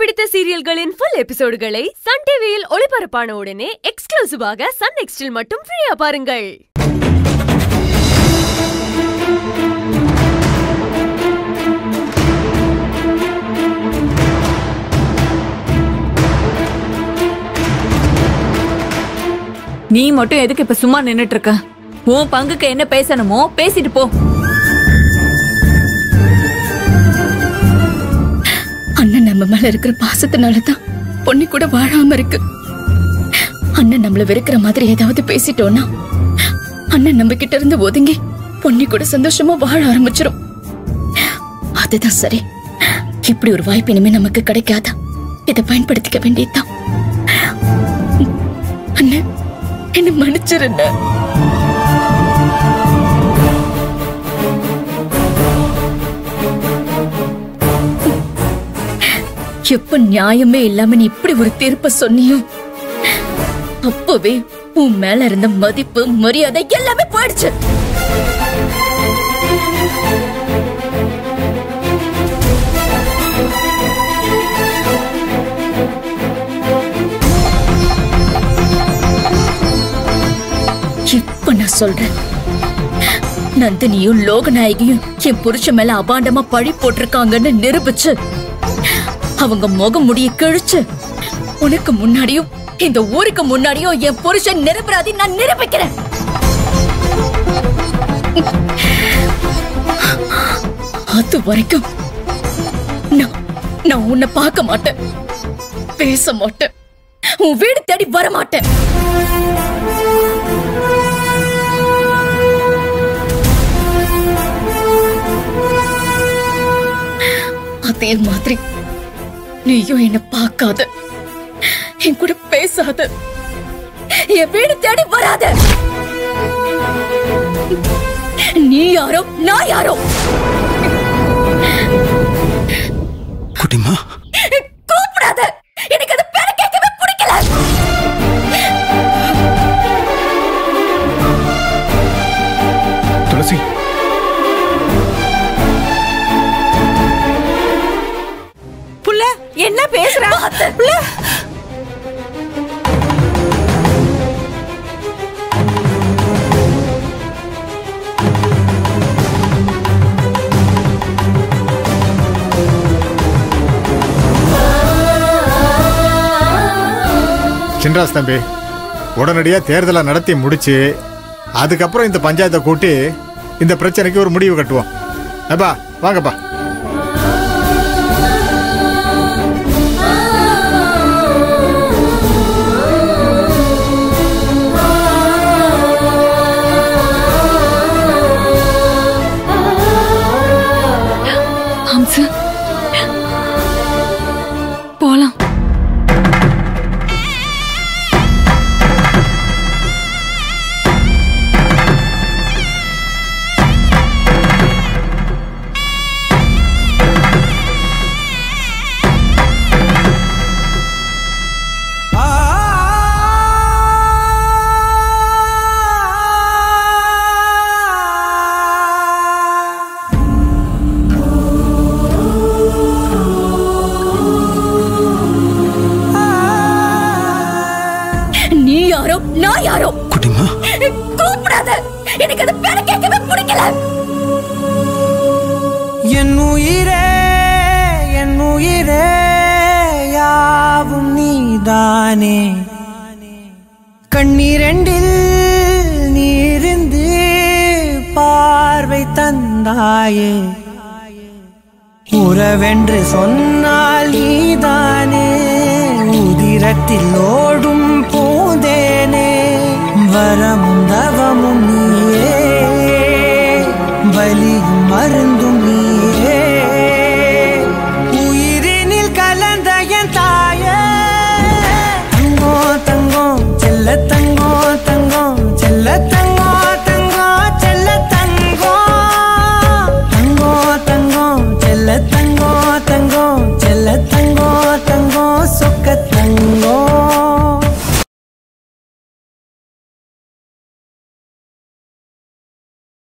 பிடித்த சீரியல்களின் full எபிசோடுகளை Sun டிவியில் ஒளிபரப்பான உடனே எக்ஸ்க்ளூசிவாக சன் நெக்ஸ்டில் மட்டும் ஃப்ரீயா பாருங்கள். நீ மட்டும் எதுக்கு இப்ப சும்மா நின்னுட்டு இருக்க? உன் பங்குக்கு என்ன பேசணுமோ பேசிட்டு போ. மேல இருக்கிற பாசத்தினாலதான் பொண்ணு கூட வாழாம இருக்கு. அண்ணன் நம்மள வெறுக்கிற மாதிரி ஏதாவது பேசிட்டோம்னா அண்ணன் நம்ம கிட்ட இருந்து ஒதுங்கி பொண்ணு கூட சந்தோஷமா வாழ ஆரம்பிச்சிடும் அதுதான் சரி. இப்படி ஒரு வாய்ப்பு இனிமே நமக்கு கிடைக்காதா? இதை பயன்படுத்திக்க வேண்டியதுதான். அண்ணன் என்ன மன்னிச்சிருந்த எப்ப நியாயமே இல்லாம நீ இப்படி ஒரு தீர்ப்ப சொன்னியோ? அப்பவே உன் மேல இருந்த மதிப்பு மரியாதை எல்லாமே போயிடுச்சு. இப்ப நான் சொல்றேன். நந்தினியும் லோகநாயகியும் என் புருஷ மேல அபாண்டமா பழி போட்டிருக்காங்கன்னு நிரூபிச்சு அவங்க முகம் முடிய கிழிச்சு உனக்கு முன்னாடியும் இந்த ஊருக்கு முன்னாடியும் என் புருஷன் நிரபராதி நான் நிரூபிக்கிறேன். அது வரைக்கும் நான் நான் உன்னை பார்க்க மாட்டேன். பேச மாட்டேன். உன் வீடு தேடி வர மாட்டேன். அதே மாதிரி நீயும் என்ன பார்க்காத. என் கூட பேசாத. என் வீடு தேடி வராத. நீ யாரோ நான் யாரோ? குட்டிமா என்ன பேசுற? சின்ராஸ் தம்பி உடனடியாக தேர்தலை நடத்தி முடிச்சு அதுக்கப்புறம் இந்த பஞ்சாயத்தை கூட்டி இந்த பிரச்சனைக்கு ஒரு முடிவு கட்டுவோம். அப்பா வாங்கப்பா. யாரோ? நான் யாரோ? குட்டிமா? கூப்பிடாத. எனக்கு அது பேரை கேட்கவே பிடிக்கல. என் உயிரே என் உயிரே யாவும் நீதானே. கண்ணீரெண்டில் நீரிந்து பார்வை தந்தாயே. உறவென்று சொன்னால் நீதானே. உதிரத்தில் ஓடும் வரமும் தவமும் நீயே. பலியும் மருந்து